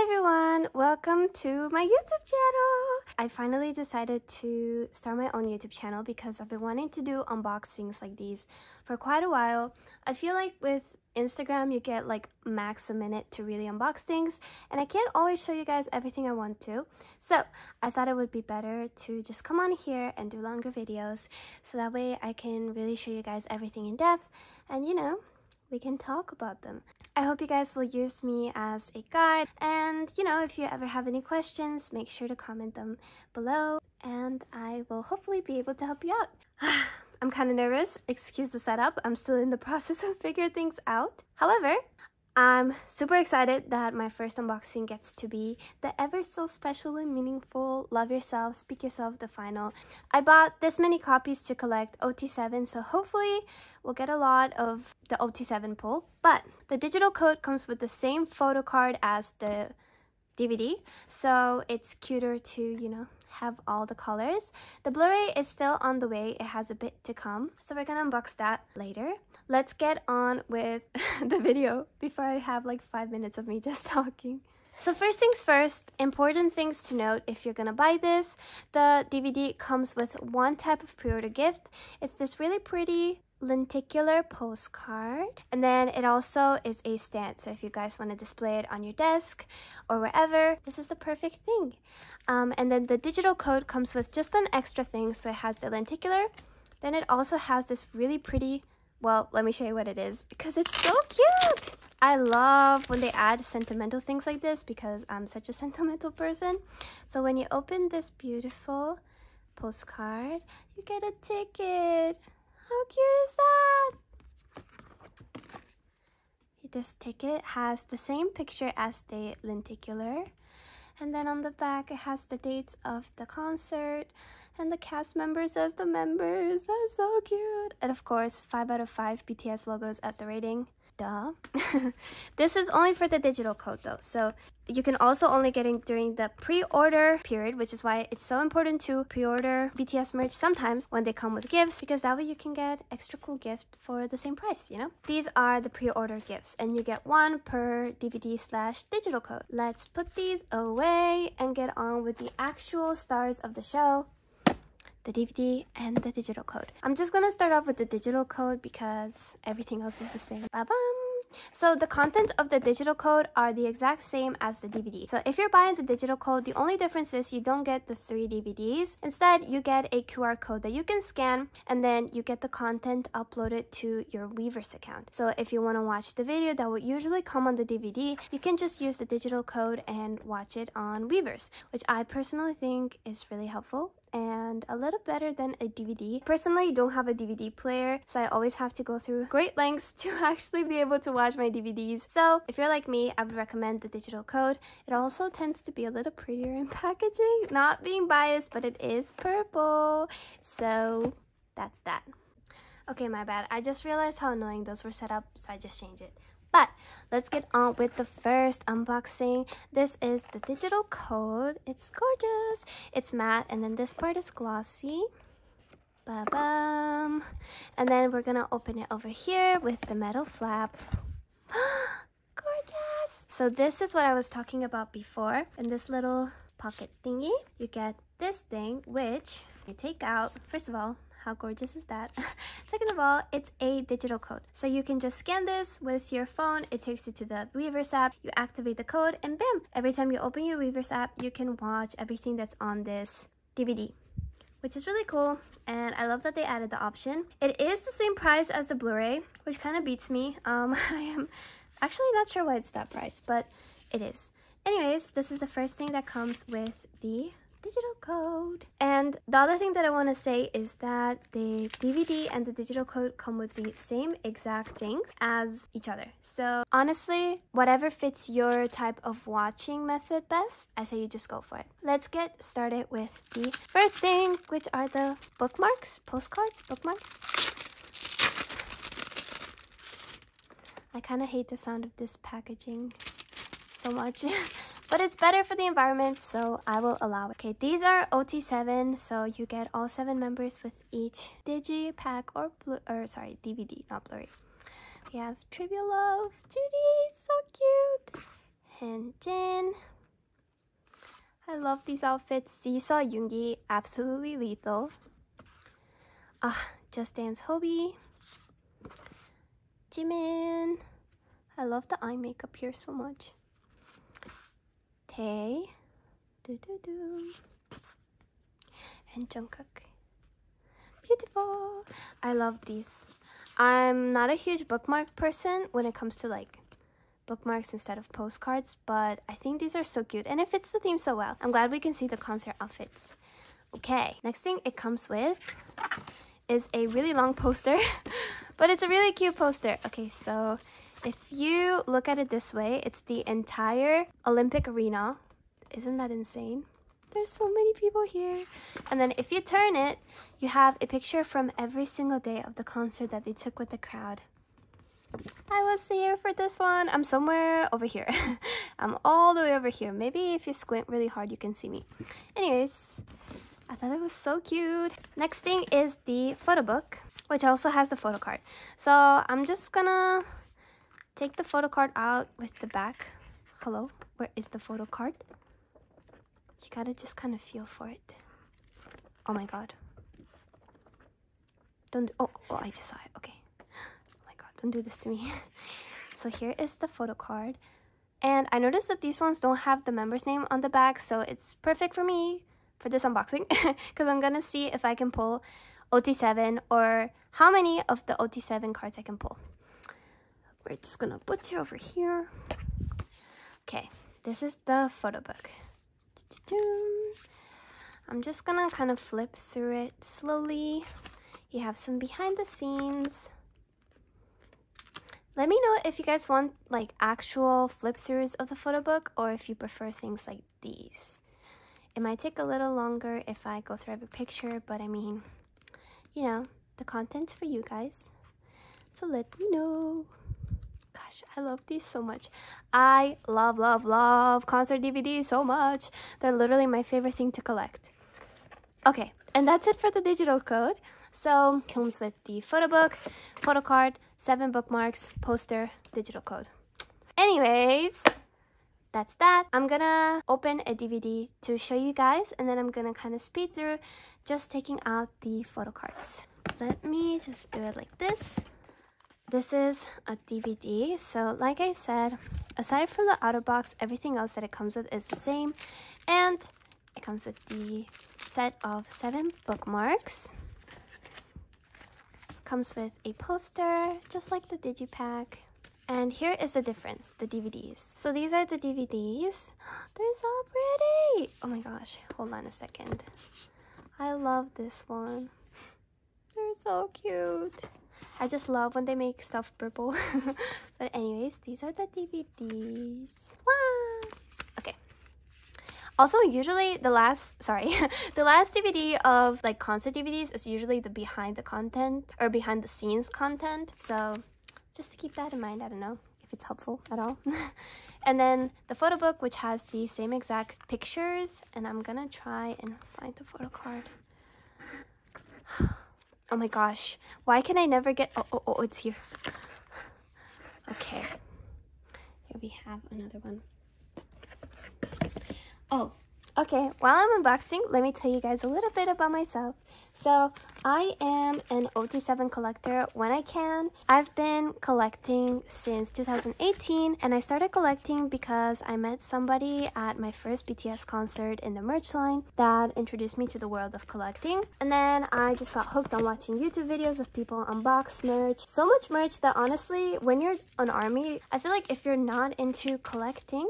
Hi everyone, welcome to my YouTube channel. I finally decided to start my own YouTube channel because I've been wanting to do unboxings like these for quite a while. I feel like with Instagram you get like max a minute to really unbox things and I can't always show you guys everything I want to. So I thought it would be better to just come on here and do longer videos so that way I can really show you guys everything in depth and you know we can talk about them. I hope you guys will use me as a guide and you know if you ever have any questions make sure to comment them below and I will hopefully be able to help you out. I'm kind of nervous, excuse the setup, I'm still in the process of figuring things out. However, I'm super excited that my first unboxing gets to be the ever so special and meaningful Love Yourself, Speak Yourself, the final. I bought this many copies to collect OT7, so hopefully we'll get a lot of the OT7 pull. But the digital code comes with the same photo card as the DVD, so it's cuter to, you know, have all the colors. The Blu-ray is still on the way, it has a bit to come, so we're gonna unbox that later. Let's get on with the video before I have like five minutes of me just talking. So first things first, important things to note if you're gonna buy this, the DVD comes with one type of pre-order gift. It's this really pretty lenticular postcard and then it also is a stand. So if you guys want to display it on your desk or wherever this is the perfect thing. Um, and then the digital code comes with just an extra thing. So it has the lenticular then it also has this really pretty well let me show you what it is because it's so cute! I love when they add sentimental things like this because I'm such a sentimental person. So when you open this beautiful postcard you get a ticket how cute is that? This ticket has the same picture as the lenticular. And then on the back, it has the dates of the concert and the cast members as the members. That's so cute. And of course, 5 out of 5 BTS logos as the rating duh. this is only for the digital code though, so you can also only get it during the pre-order period, which is why it's so important to pre-order BTS merch sometimes when they come with gifts, because that way you can get extra cool gift for the same price, you know? These are the pre-order gifts, and you get one per DVD slash digital code. Let's put these away and get on with the actual stars of the show the DVD, and the digital code. I'm just gonna start off with the digital code because everything else is the same. Ba-bam! So the content of the digital code are the exact same as the DVD. So if you're buying the digital code, the only difference is you don't get the three DVDs. Instead, you get a QR code that you can scan and then you get the content uploaded to your Weverse account. So if you want to watch the video that would usually come on the DVD, you can just use the digital code and watch it on Weverse, which I personally think is really helpful and a little better than a DVD. Personally, don't have a DVD player, so I always have to go through great lengths to actually be able to watch my DVDs. So if you're like me, I would recommend the digital code. It also tends to be a little prettier in packaging. Not being biased, but it is purple. So that's that. Okay, my bad. I just realized how annoying those were set up, so I just changed it. But let's get on with the first unboxing. This is the digital code. It's gorgeous. It's matte and then this part is glossy. Ba bum. And then we're gonna open it over here with the metal flap. gorgeous. So this is what I was talking about before. In this little pocket thingy, you get this thing, which you take out. First of all, how gorgeous is that? Second of all, it's a digital code. So you can just scan this with your phone. It takes you to the Weverse app. You activate the code and bam! Every time you open your Weverse app, you can watch everything that's on this DVD which is really cool and I love that they added the option. It is the same price as the Blu-ray, which kind of beats me. Um, I am actually not sure why it's that price, but it is. Anyways, this is the first thing that comes with the digital code. And the other thing that I want to say is that the DVD and the digital code come with the same exact things as each other. So honestly, whatever fits your type of watching method best, I say you just go for it. Let's get started with the first thing, which are the bookmarks, postcards, bookmarks. I kind of hate the sound of this packaging so much. but it's better for the environment, so I will allow it. Okay, these are OT7, so you get all seven members with each digi pack or or sorry DVD, not Blu-ray. We have Trivia Love, Junie, so cute. and Jin. I love these outfits. Seesaw Yoongi, absolutely lethal. Ah, Just Dance Hobi. Jimin. I love the eye makeup here so much. Do do do. And Jungkook. Beautiful. I love these. I'm not a huge bookmark person when it comes to like bookmarks instead of postcards, but I think these are so cute and it fits the theme so well. I'm glad we can see the concert outfits. Okay, next thing it comes with is a really long poster, but it's a really cute poster. Okay, so if you look at it this way, it's the entire Olympic arena. Isn't that insane? There's so many people here. And then if you turn it, you have a picture from every single day of the concert that they took with the crowd. I was here for this one. I'm somewhere over here. I'm all the way over here. Maybe if you squint really hard, you can see me. Anyways, I thought it was so cute. Next thing is the photo book, which also has the photo card. So I'm just gonna take the photo card out with the back. Hello, where is the photo card? You gotta just kind of feel for it. Oh my god. Don't, do oh, oh, I just saw it. Okay. Oh my god, don't do this to me. so here is the photo card. And I noticed that these ones don't have the member's name on the back, so it's perfect for me for this unboxing because I'm gonna see if I can pull OT7 or how many of the OT7 cards I can pull. We're just gonna put you over here. Okay, this is the photo book. I'm just gonna kind of flip through it slowly. You have some behind the scenes let me know if you guys want like actual flip throughs of the photo book or if you prefer things like these. It might take a little longer if I go through every picture, but I mean, you know, the content's for you guys. So let me know. Gosh, I love these so much. I love, love, love concert DVDs so much. They're literally my favorite thing to collect. Okay, and that's it for the digital code. So comes with the photo book, photo card, seven bookmarks, poster, digital code. Anyways, that's that. I'm gonna open a DVD to show you guys and then I'm gonna kind of speed through just taking out the photo cards. Let me just do it like this. This is a DVD. So like I said, aside from the outer box, everything else that it comes with is the same. And it comes with the set of seven bookmarks comes with a poster, just like the Digipack. And here is the difference, the DVDs. So these are the DVDs. They're so pretty! Oh my gosh, hold on a second. I love this one. They're so cute. I just love when they make stuff purple. but anyways, these are the DVDs. Wow! Okay. Also, usually the last, sorry, the last DVD of like concert DVDs is usually the behind the content or behind the scenes content. So just to keep that in mind, I don't know if it's helpful at all. and then the photo book, which has the same exact pictures. And I'm gonna try and find the photo card. Oh my gosh, why can I never get, oh, oh, oh, it's here. Okay, here we have another one. Oh, okay. While I'm unboxing, let me tell you guys a little bit about myself. So, I am an OT7 collector when I can. I've been collecting since 2018 and I started collecting because I met somebody at my first BTS concert in the merch line that introduced me to the world of collecting. And then I just got hooked on watching YouTube videos of people unbox merch. So much merch that honestly, when you're an army, I feel like if you're not into collecting,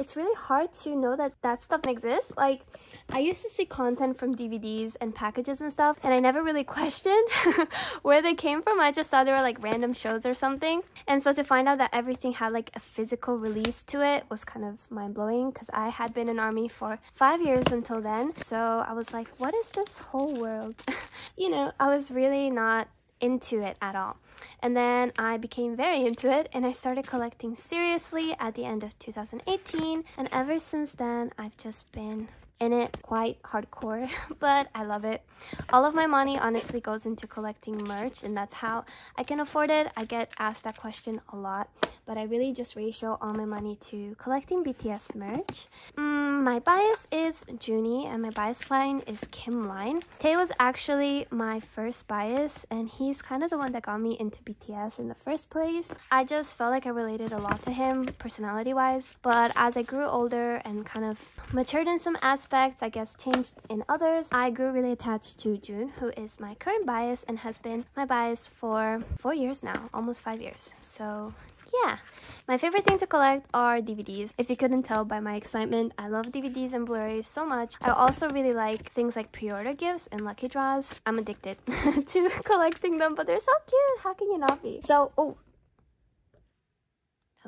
it's really hard to know that that stuff exists. Like, I used to see content from DVDs and packages and stuff, and I never really questioned where they came from. I just thought they were like random shows or something. And so to find out that everything had like a physical release to it was kind of mind blowing because I had been in army for five years until then. So I was like, what is this whole world? you know, I was really not into it at all. And then I became very into it and I started collecting seriously at the end of 2018. And ever since then, I've just been in it quite hardcore, but I love it. All of my money honestly goes into collecting merch, and that's how I can afford it. I get asked that question a lot, but I really just ratio all my money to collecting BTS merch. Mm, my bias is Junie, and my bias line is Kim line. Tae was actually my first bias, and he's kind of the one that got me into BTS in the first place. I just felt like I related a lot to him personality wise, but as I grew older and kind of matured in some aspects, I guess changed in others, I grew really attached to June, who is my current bias and has been my bias for four years now, almost five years. So yeah, my favorite thing to collect are DVDs. If you couldn't tell by my excitement, I love DVDs and Blu-rays so much. I also really like things like pre-order gifts and lucky draws. I'm addicted to collecting them, but they're so cute. How can you not be? So, oh,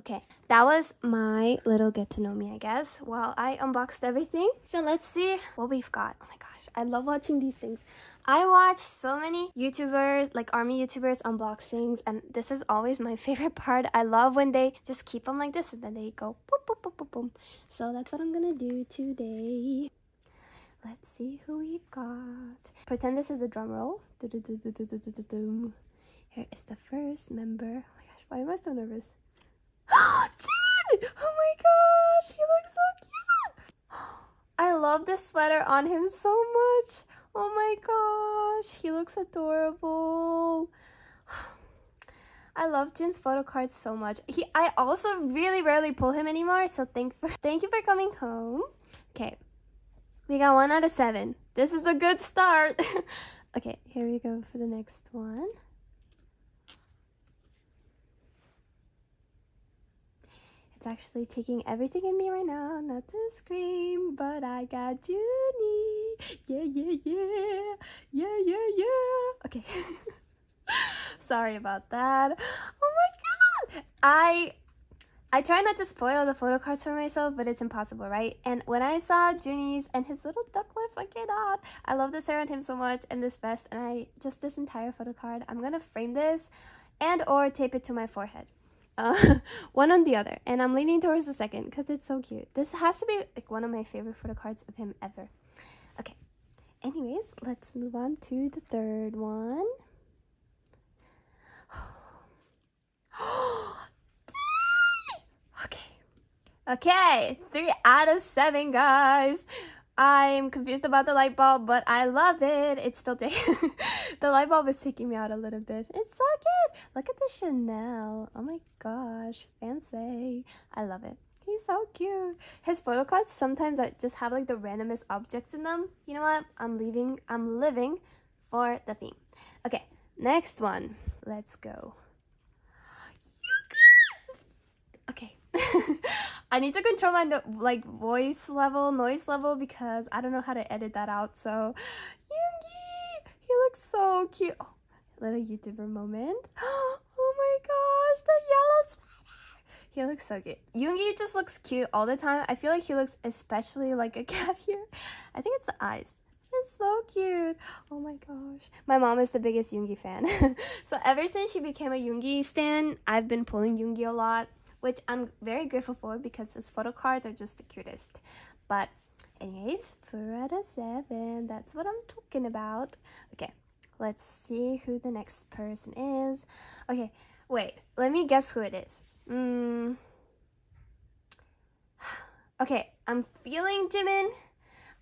Okay, that was my little get to know me, I guess, while I unboxed everything. So let's see what we've got. Oh my gosh, I love watching these things. I watch so many YouTubers, like army YouTubers unboxings, and this is always my favorite part. I love when they just keep them like this and then they go boop, boop, boop, boop, boom. So that's what I'm gonna do today. Let's see who we've got. Pretend this is a drum roll. Here is the first member. Oh my gosh, why am I so nervous? Oh my gosh, he looks so cute! I love this sweater on him so much. Oh my gosh, he looks adorable. I love Jin's photo cards so much. He I also really rarely pull him anymore, so thank for thank you for coming home. Okay. We got one out of seven. This is a good start. okay, here we go for the next one. It's actually taking everything in me right now not to scream, but I got Junie. Yeah, yeah, yeah. Yeah, yeah, yeah. Okay. Sorry about that. Oh my god. I I try not to spoil the photo cards for myself, but it's impossible, right? And when I saw Junie's and his little duck lips, I cannot. I love this hair on him so much and this vest, and I just this entire photo card. I'm gonna frame this and or tape it to my forehead uh, one on the other. And I'm leaning towards the second because it's so cute. This has to be like one of my favorite photo cards of him ever. Okay. Anyways, let's move on to the third one. okay. Okay, three out of seven, guys. I'm confused about the light bulb, but I love it. It's still taking the light bulb is taking me out a little bit. It's so cute. Look at the Chanel. Oh my gosh, fancy. I love it. He's so cute. His photo cards sometimes I just have like the randomest objects in them. You know what? I'm leaving. I'm living for the theme. Okay, next one. Let's go. Okay. I need to control my no like voice level, noise level because I don't know how to edit that out. So, Yoongi, he looks so cute. Oh, little YouTuber moment. Oh my gosh, the yellow sweater. He looks so cute. Yoongi just looks cute all the time. I feel like he looks especially like a cat here. I think it's the eyes. It's so cute. Oh my gosh. My mom is the biggest Yoongi fan. so ever since she became a Yoongi stan, I've been pulling Yoongi a lot which I'm very grateful for because his photo cards are just the cutest. But anyways, 4 out of 7, that's what I'm talking about. Okay, let's see who the next person is. Okay, wait, let me guess who it is. Mm. Okay, I'm feeling Jimin.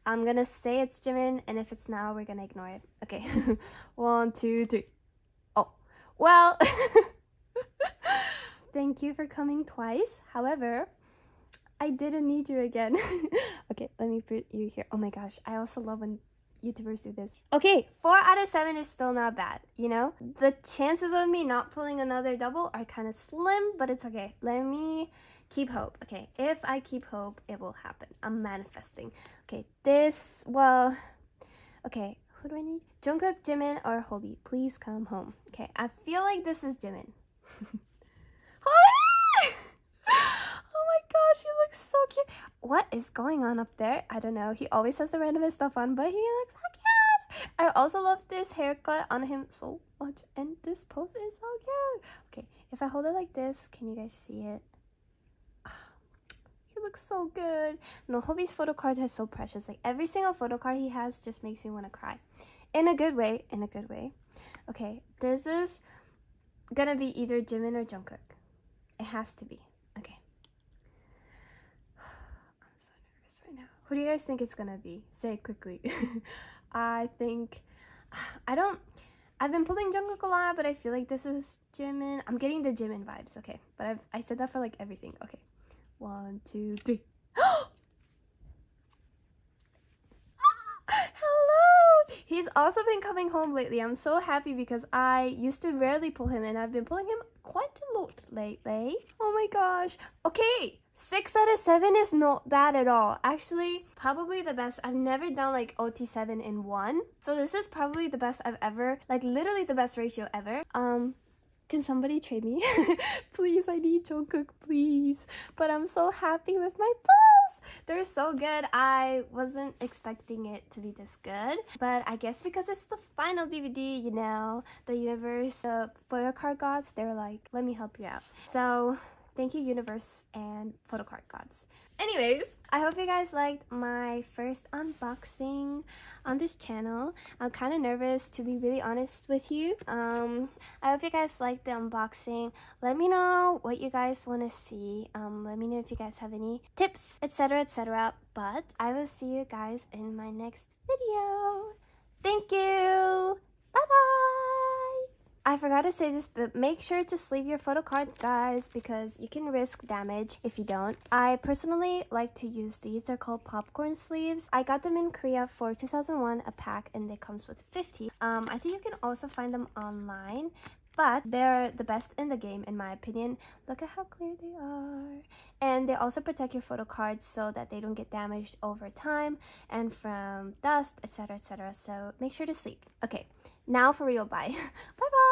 I'm gonna say it's Jimin, and if it's now, we're gonna ignore it. Okay, one, two, three. Oh, well. Thank you for coming twice. However, I didn't need you again. okay, let me put you here. Oh my gosh, I also love when YouTubers do this. Okay, 4 out of 7 is still not bad, you know? The chances of me not pulling another double are kind of slim, but it's okay. Let me keep hope. Okay, if I keep hope, it will happen. I'm manifesting. Okay, this, well, okay, who do I need? Jungkook, Jimin, or Hobi. Please come home. Okay, I feel like this is Jimin. oh my gosh, he looks so cute. What is going on up there? I don't know. He always has the randomest stuff on, but he looks so cute. I also love this haircut on him so much, and this pose is so cute. Okay, if I hold it like this, can you guys see it? he looks so good. No, Hobi's photo cards are so precious. Like every single photo card he has just makes me want to cry. In a good way, in a good way. Okay, this is gonna be either Jimin or Jungkook. It has to be. Okay. I'm so nervous right now. Who do you guys think it's gonna be? Say it quickly. I think I don't I've been pulling Jungkook a lot, but I feel like this is Jimin. I'm getting the Jimin vibes, okay. But I've, I said that for like everything. Okay. One, two, three. Hello! Also been coming home lately. I'm so happy because I used to rarely pull him and I've been pulling him quite a lot lately. Oh my gosh. Okay, Six out of seven is not bad at all. Actually, probably the best. I've never done like OT7 in one. So this is probably the best I've ever, like literally the best ratio ever. Um, can somebody trade me? please, I need Jungkook, please. But I'm so happy with my balls. They're so good. I wasn't expecting it to be this good. But I guess because it's the final DVD, you know, the universe, the photo card gods, they're like, let me help you out. So Thank you, Universe and Photocard Gods. Anyways, I hope you guys liked my first unboxing on this channel. I'm kind of nervous to be really honest with you. Um, I hope you guys liked the unboxing. Let me know what you guys want to see. Um, let me know if you guys have any tips, etc, etc. But I will see you guys in my next video. Thank you! I forgot to say this, but make sure to sleeve your photo card, guys, because you can risk damage if you don't. I personally like to use these. They're called popcorn sleeves. I got them in Korea for 2001 a pack, and they comes with 50. Um, I think you can also find them online, but they're the best in the game in my opinion. Look at how clear they are. And they also protect your photo cards so that they don't get damaged over time and from dust, etc, etc. So make sure to sleep. Okay, now for real, bye. bye bye.